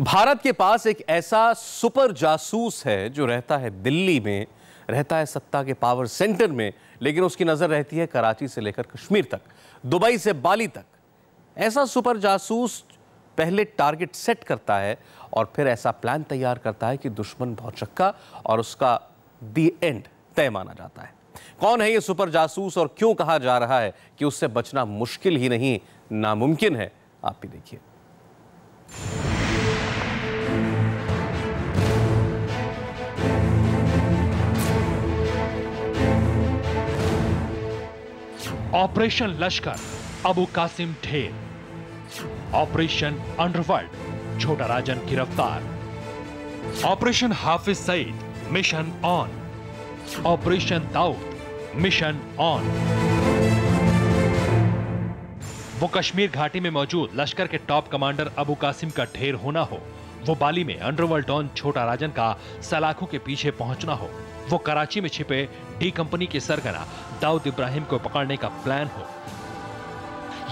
भारत के पास एक ऐसा सुपर जासूस है जो रहता है दिल्ली में, रहता है सत्ता के पावर सेंटर में, लेकिन उसकी नज़र रहती है कराची से लेकर कश्मीर तक, दुबई से बाली तक। ऐसा सुपर जासूस पहले टारगेट सेट करता है और फिर ऐसा प्लान तैयार करता है कि दुश्मन भौचक्का और उसका दी एंड तय माना जाता है। कौन है ये सुपर जासूस और क्यों कहा जा रहा है कि उससे बचना मुश्किल ही नहीं, नामुमकिन है, आप भी देखिए। ऑपरेशन लश्कर, अबू कासिम ढेर। ऑपरेशन अंडरवर्ल्ड, छोटा राजन गिरफ़्तार। Operation Hafiz Saeed, mission on. Operation Dawood, mission on. वो कश्मीर घाटी में मौजूद लश्कर के टॉप कमांडर अबू कासिम का ढेर होना हो। वो बाली में अंडरवर्ल्ड डॉन छोटा राजन का सलाखों के पीछे पहुँचना हो। वो कराची में छिपे डी कंपनी के सरगना दाऊद इब्राहिम को पकड़ने का प्लान हो।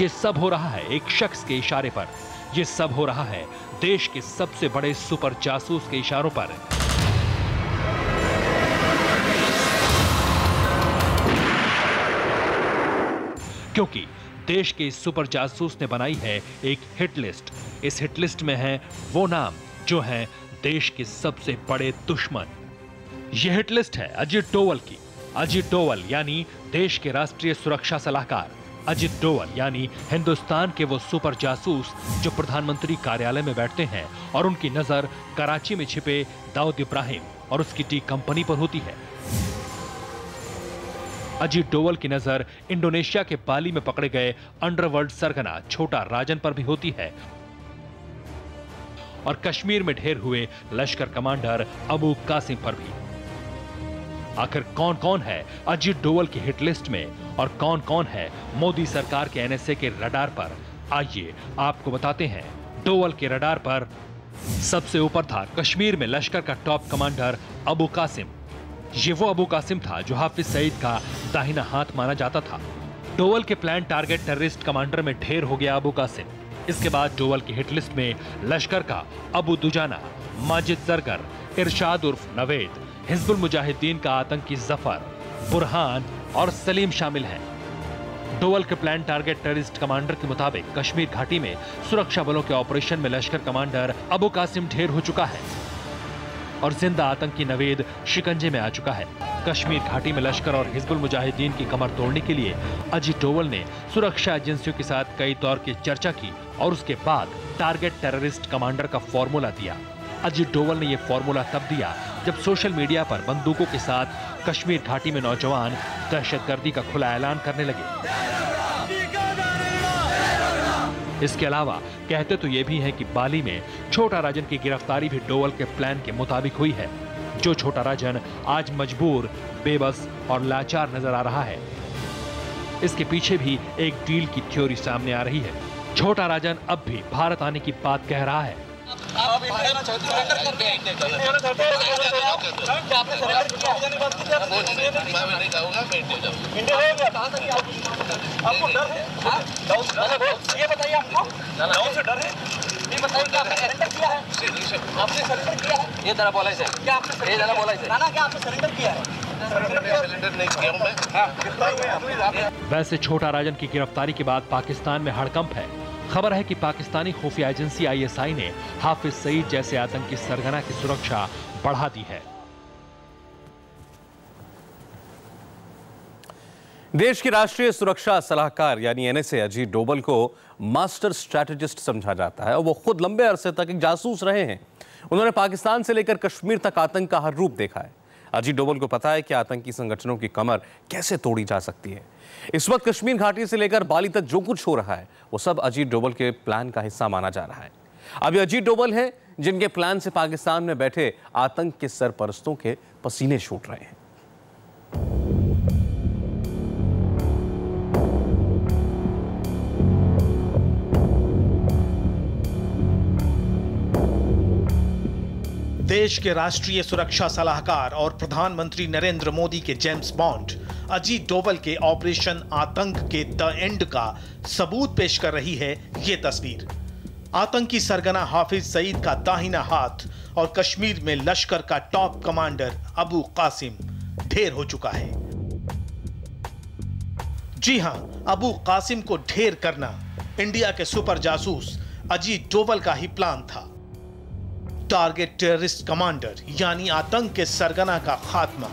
ये सब हो रहा है एक शख्स के इशारे पर। ये सब हो रहा है देश के सबसे बड़े सुपर जासूस के इशारों पर। क्योंकि देश के सुपर जासूस ने बनाई है एक हिट लिस्ट। इस हिट लिस्ट में है वो नाम, जो है देश के सबसे बड़े दुश्मन। यह हिट लिस्ट है अजीत डोवल की। अजीत डोवल यानी देश के राष्ट्रीय सुरक्षा सलाहकार। अजित डोवल यानी हिंदुस्तान के वो सुपर जासूस जो प्रधानमंत्री कार्यालय में बैठते हैं और उनकी नज़र कराची में छिपे दाऊद इब्राहिम और उसकी टी कंपनी पर होती है। अजीत डोवल की नज़र इंडोनेशिया के बाली में पकड़े गए अंडरवर्ल्ड सरगना छोटा राजन पर भी होती है। और कश्मीर में ढेर हुए लश्कर कमांडर अबू कासिम पर भी। आखिर कौन कौन है अजीत डोवल की हिट लिस्ट में और कौन कौन है मोदी सरकार के एनएसए के रडार पर? आइए आपको बताते हैं। डोवल के रडार पर सबसे ऊपर था कश्मीर में लश्कर का टॉप कमांडर अबू कासिम। ये वो अबू कासिम था जो हाफिज सईद का दाहिना हाथ माना जाता था। डोवल के प्लान टारगेट टेररिस्ट कमांडर में ढेर हो गया अबू कासिम। इसके बाद डोवल की हिट लिस्ट में लश्कर का अबू दुजाना, माजिद जरगर, इरशाद उर्फ़ नवेद, हिजबुल मुजाहिदीन का आतंकी ज़फ़र, बुरहान और सलीम शामिल हैं। डोवल के प्लान टारगेट टेररिस्ट कमांडर के मुताबिक कश्मीर घाटी में सुरक्षा बलों के ऑपरेशन में लश्कर कमांडर अबू कासिम ढेर हो चुका है। और ज़िंदा आतंकी नवेद शिकंजे में आ चुका है। कश्मीर घाटी में लश्कर और हिजबुल मुजाहिदीन की कमर तोड़ने के लिए अजीत डोवल ने सुरक्षा एजेंसियों के साथ कई दौर की चर्चा की और उसके बाद टारगेट टेररिस्ट कमांडर का फॉर्मूला दिया। अजीत डोवल ने यह फॉर्मूला तब दिया जब सोशल मीडिया पर बंदूकों के साथ कश्मीर घाटी में नौजवान दहशतगर्दी का खुला ऐलान करने लगे। इसके अलावा कहते तो ये भी है कि बाली में छोटा राजन की गिरफ्तारी भी डोवल के प्लान के मुताबिक हुई है। जो छोटा राजन आज मजबूर बेबस और लाचार नज़र आ रहा है। इसके पीछे भी एक डील की थ्योरी सामने आ रही है। छोटा राजन अब भी भारत आने की बात कह रहा है। आपको डर है? हाँ ये तरह डर है ये आपने सरेंडर किया है आपने सरेंडर किया है? ये तरह बोला है क्या आपने ये तरह बोला इसे ना ना क्या आपने सरेंडर किया है वैसे छोटा राजन की गिरफ्तारी के बाद पाकिस्तान में हड़कंप है। खबर है कि पाकिस्तानी खुफिया एजेंसी आईएसआई ने हाफिज सईद जैसे आतंकी सरगना की सुरक्षा बढ़ा दी है। देश के राष्ट्रीय सुरक्षा सलाहकार, यानी एनएसए अजीत डोबल को मास्टर स्ट्रैटेजिस्ट समझा जाता है। और वो खुद लंबे अरसे तक एक जासूस रहे हैं। उन्होंने पाकिस्तान से लेकर कश्मीर तक आतंक का हर रूप देखा है। अजीत डोबल को पता है कि आतंकी संगठनों की कमर कैसे तोड़ी जा सकती है। इस वक्त कश्मीर घाटी से लेकर बाली तक जो कुछ हो रहा है, वो सब अजीत डोबल के प्लान का हिस्सा माना जा रहा है। अभी अजीत डोबल है, जिनके प्लान से पाकिस्तान में बैठे आतंक के सरपरस्तों के पसीने छूट रहे हैं। देश के राष्ट्रीय सुरक्षा सलाहकार और प्रधानमंत्री नरेंद्र मोदी के जेम्स बॉन्ड, अजीत डोवल के ऑपरेशन आतंक के द एंड का सबूत पेश कर रही है ये तस्वीर। आतंकी सरगना हाफिज सईद का दाहिना हाथ और कश्मीर में लश्कर का टॉप कमांडर अबू कासिम, ढेर हो चुका है। जी हाँ, अबू कासिम को ढेर करना, इंडिया के सुपर जासूस अजीत डोवल का ही प्लान था। टारगेट टेररिस्ट कमांडर यानी आतंक के सरगना का खात्मा।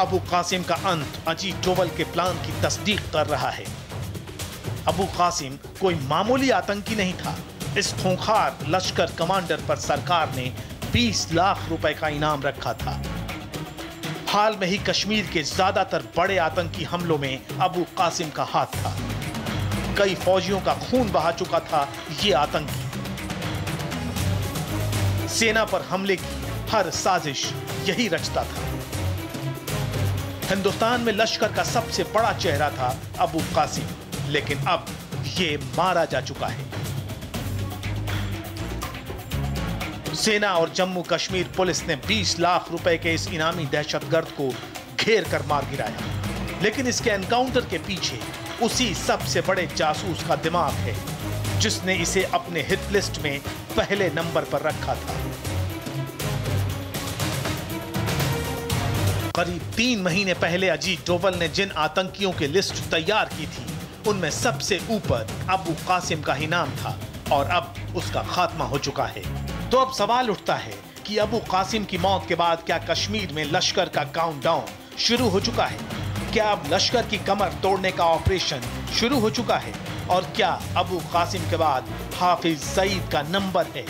अबू कासिम का अंत अजीत डोवल के प्लान की तस्दीक कर रहा है। अबू कासिम कोई मामूली आतंकी नहीं था। इस खूंखार लश्कर कमांडर पर सरकार ने 20 लाख रुपए का इनाम रखा था। हाल में ही कश्मीर के ज़्यादातर बड़े आतंकी हमलों में अबू कासिम का हाथ था। कई फौजियों का खून बहा चुका था ये आतंकी। सेना पर हमले की हर साजिश यही रचता था। हिंदुस्तान में लश्कर का सबसे बड़ा चेहरा था अबू कासिम, लेकिन अब ये मारा जा चुका है। सेना और जम्मू कश्मीर पुलिस ने 20 लाख रुपए के इस इनामी दहशतगर्द को घेर कर मार गिराया। लेकिन इसके एनकाउंटर के पीछे उसी सबसे बड़े जासूस का दिमाग है। जिसने इसे अपने हिट लिस्ट में पहले नंबर पर रखा था। करीब तीन महीने पहले अजीत डोवल ने जिन आतंकियों की लिस्ट तैयार की थी, उनमें सबसे ऊपर अबू कासिम का ही नाम था और अब उसका खात्मा हो चुका है। तो अब सवाल उठता है कि अबू कासिम की मौत के बाद क्या कश्मीर में लश्कर का काउंटडाउन शुरू हो चुका है? क्या अब लश्कर की कमर तोड़ने का ऑपरेशन शुरू हो चुका है? और क्या अबू कासिम के बाद हाफिज सईद का नंबर है।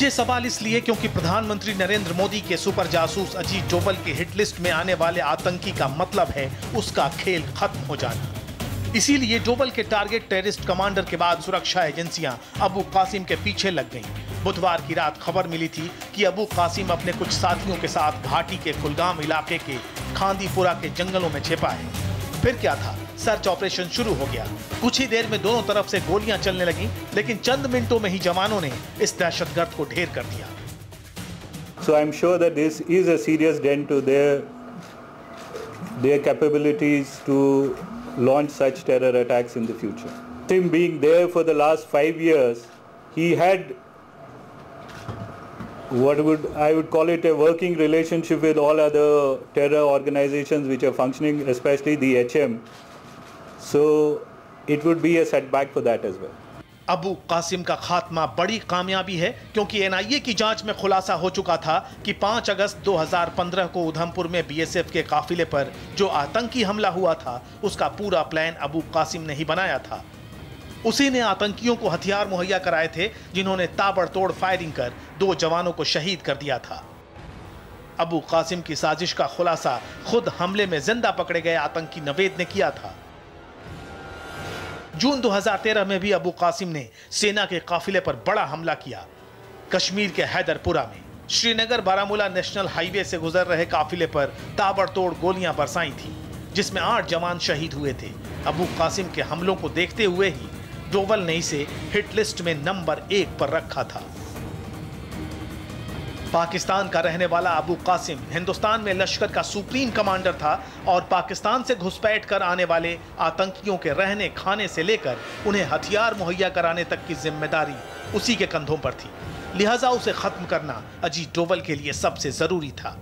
ये सवाल इसलिए क्योंकि प्रधानमंत्री नरेंद्र मोदी के सुपर जासूस अजीत डोवल के हिट लिस्ट में आने वाले आतंकी का मतलब है उसका खेल खत्म हो जाना। इसीलिए डोवल के टारगेट टेररिस्ट कमांडर के बाद सुरक्षा एजेंसियाँ अबू कासिम के पीछे लग गईं। बुधवार की रात खबर मिली थी कि अबू कासिम अपने कुछ साथियों के साथ घाटी के कुलगाम इलाके के खांदीपुरा के जंगलों में छिपा है। फिर क्या था? सर्च ऑपरेशन शुरू हो गया। कुछ ही देर में दोनों तरफ़ से गोलियाँ चलने लगी, लेकिन चंद मिनटों में ही जवानों ने इस दहशतगर्द को ढेर कर दिया। So I am sure that this is a serious dent to their their capabilities to launch such terror attacks in the future team being there for the last 5 years he had what would I would call it a working relationship with all other terror organizations which are functioning, especially the HM. So it would be a setback for that as well. Abu Qasim का खात्मा बड़ी कामयाबी है क्योंकि NIA की जाँच में खुलासा हो चुका था कि 5 अगस्त 2015 को उधमपुर में बीएसएफ के काफिले पर जो आतंकी हमला हुआ था उसका पूरा प्लान अबू कासिम ने ही बनाया था उसी ने आतंकियों को हथियार मुहैया कराए थे, जिन्होंने ताबड़तोड़ फायरिंग कर दो जवानों को शहीद कर दिया था। अबू कासिम की साजिश का खुलासा खुद हमले में ज़िंदा पकड़े गए आतंकी नवेद ने किया था। जून 2013 में भी अबू कासिम ने सेना के काफिले पर बड़ा हमला किया। कश्मीर के हैदरपुरा में श्रीनगर बारामूला नेशनल हाईवे से गुजर रहे काफिले पर ताबड़तोड़ गोलियाँ बरसाई थी, जिसमें आठ जवान शहीद हुए थे। अबू कासिम के हमलों को देखते हुए ही डोवल ने इसे हिट लिस्ट में नंबर एक पर रखा था। पाकिस्तान का रहने वाला अबू कासिम हिंदुस्तान में लश्कर का सुप्रीम कमांडर था और पाकिस्तान से घुसपैठ कर आने वाले आतंकियों के रहने खाने से लेकर उन्हें हथियार मुहैया कराने तक की ज़िम्मेदारी उसी के कंधों पर थी। लिहाजा उसे खत्म करना अजीत डोवल के लिए सबसे ज़रूरी था।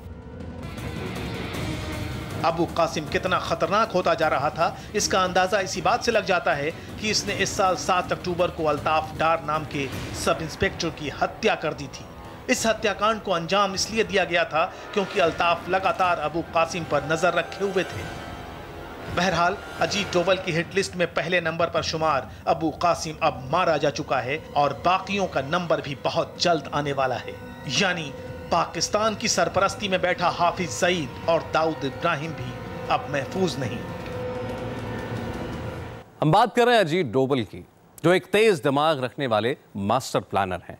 अबू कासिम कितना खतरनाक होता जा रहा था, इसका अंदाज़ा इसी बात से लग जाता है कि इसने इस साल 7 अक्टूबर को अल्ताफ डार नाम के सब इंस्पेक्टर की हत्या कर दी थी। इस हत्याकांड को अंजाम इसलिए दिया गया था क्योंकि अल्ताफ लगातार अबू कासिम पर नज़र रखे हुए थे। बहरहाल, अजीत डोवल की हिट लिस्ट में पहले नंबर पर शुमार अबू कासिम अब मारा जा चुका है और बाकियों का नंबर भी बहुत जल्द आने वाला है। यानी पाकिस्तान की सरपरस्ती में बैठा हाफिज सईद और दाऊद इब्राहिम भी अब महफूज नहीं। हम बात कर रहे हैं अजीत डोबल की, जो एक तेज दिमाग रखने वाले मास्टर प्लानर हैं।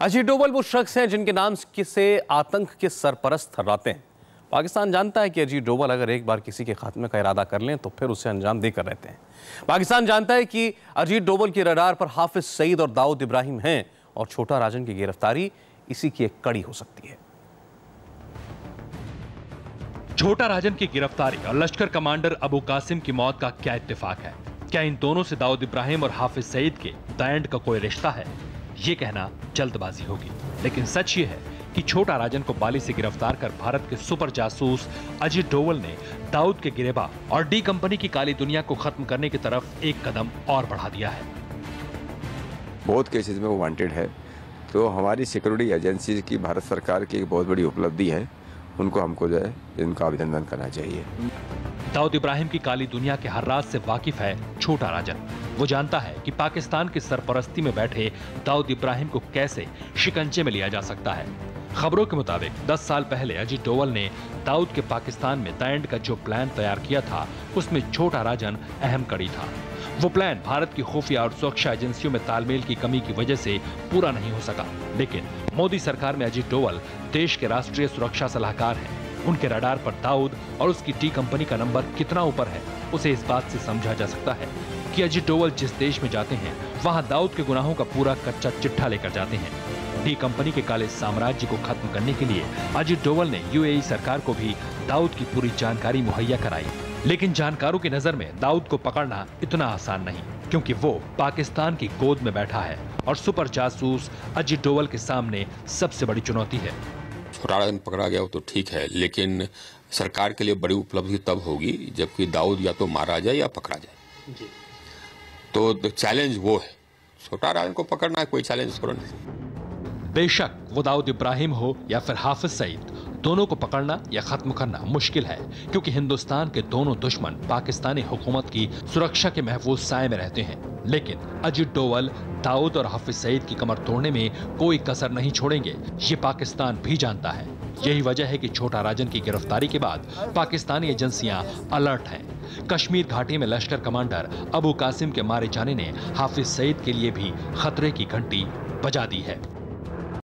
अजीत डोबल वो शख्स हैं जिनके नाम से आतंक के सरपरस्त थर्राते हैं। पाकिस्तान जानता है कि अजीत डोबल अगर एक बार किसी के खात्मे का इरादा कर लें तो फिर उसे अंजाम देकर रहते हैं। पाकिस्तान जानता है कि अजीत डोबल के रडार पर हाफिज सईद और दाऊद इब्राहिम हैं और छोटा राजन की गिरफ्तारी इसी की एक कड़ी हो सकती है। छोटा राजन की गिरफ्तारी और लश्कर कमांडर अबू कासिम की मौत का क्या इत्तेफाक है? क्या इन दोनों से दाऊद इब्राहिम और हाफिज सईद के द का कोई रिश्ता है? ये कहना जल्दबाजी होगी। लेकिन सच ये है कि छोटा राजन को बाली से गिरफ़्तार कर भारत के सुपर जासूस अजीत डोवल ने दाऊद के गिरेबा और डी कंपनी की काली दुनिया को खत्म करने की तरफ़ एक कदम और बढ़ा दिया है। बहुत केसेस में वो वांटेड है। तो हमारी सिक्योरिटी एजेंसी की, भारत सरकार की एक बहुत बड़ी उपलब्धि है। उनको हमको जो है, इनका अभिनंदन करना चाहिए। दाऊद इब्राहिम की काली दुनिया के हर राज से वाकिफ है छोटा राजन। वो जानता है कि पाकिस्तान की सरपरस्ती में बैठे दाऊद इब्राहिम को कैसे शिकंजे में लिया जा सकता है। खबरों के मुताबिक 10 साल पहले अजीत डोवल ने दाऊद के पाकिस्तान में दैंड का जो प्लान तैयार किया था, उसमें छोटा राजन अहम कड़ी था। वो प्लान भारत की खुफिया और सुरक्षा एजेंसियों में तालमेल की कमी की वजह से पूरा नहीं हो सका। लेकिन मोदी सरकार में अजीत डोवल देश के राष्ट्रीय सुरक्षा सलाहकार हैं। उनके रडार पर दाऊद और उसकी टी कंपनी का नंबर कितना ऊपर है, उसे इस बात से समझा जा सकता है कि अजीत डोवल जिस देश में जाते हैं, वहाँ दाऊद के गुनाहों का पूरा कच्चा चिट्ठा लेकर जाते हैं। डी कंपनी के काले साम्राज्य को खत्म करने के लिए अजीत डोवल ने यूएई सरकार को भी दाऊद की पूरी जानकारी मुहैया कराई। लेकिन जानकारों की नज़र में दाऊद को पकड़ना इतना आसान नहीं क्योंकि वो पाकिस्तान की गोद में बैठा है और सुपर जासूस अजीत डोवल के सामने सबसे बड़ी चुनौती है। छोटा पकड़ा गया तो ठीक है लेकिन सरकार के लिए बड़ी उपलब्धि तब होगी जबकि दाऊद या तो मारा जाए या पकड़ा जाए। तो चैलेंज वो है। छोटा राजन को पकड़ना है कोई चैलेंज करो नहीं। बेशक वो दाऊद इब्राहिम हो या फिर हाफिज सईद, दोनों को पकड़ना या खत्म करना मुश्किल है, क्योंकि हिंदुस्तान के दोनों दुश्मन पाकिस्तानी हुकूमत की सुरक्षा के महफूज साय में रहते हैं। लेकिन अजीत डोवल, दाऊद और हाफिज सईद की कमर तोड़ने में कोई कसर नहीं छोड़ेंगे, ये पाकिस्तान भी जानता है। यही वजह है कि छोटा राजन की गिरफ्तारी के बाद पाकिस्तानी एजेंसियाँ अलर्ट हैं। कश्मीर घाटी में लश्कर कमांडर अबू कासिम के मारे जाने ने हाफिज सईद के लिए भी खतरे की घंटी बजा दी है।